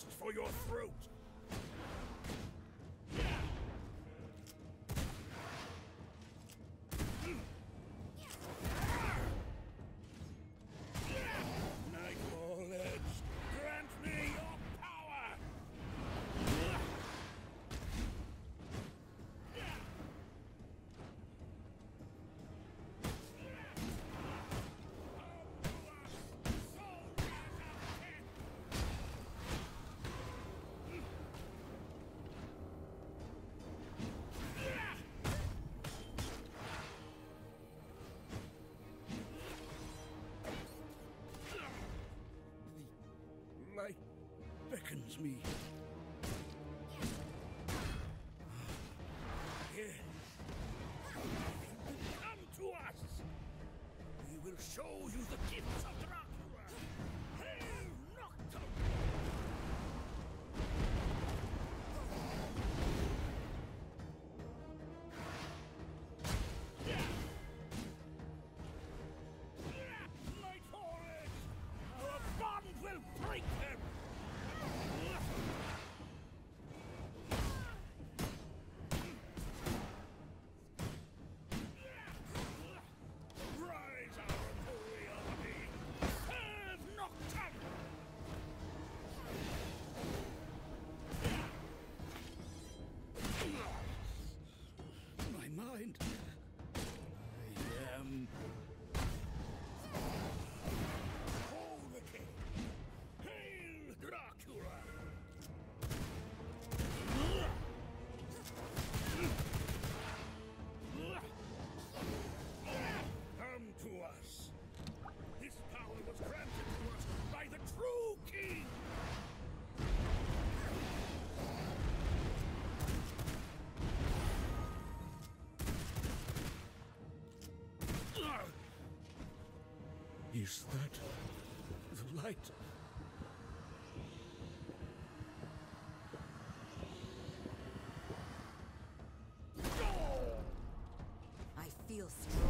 justice for your throat! nearby beckons me. Ah, here, come to us. We will show you. Is that the light? I feel strong.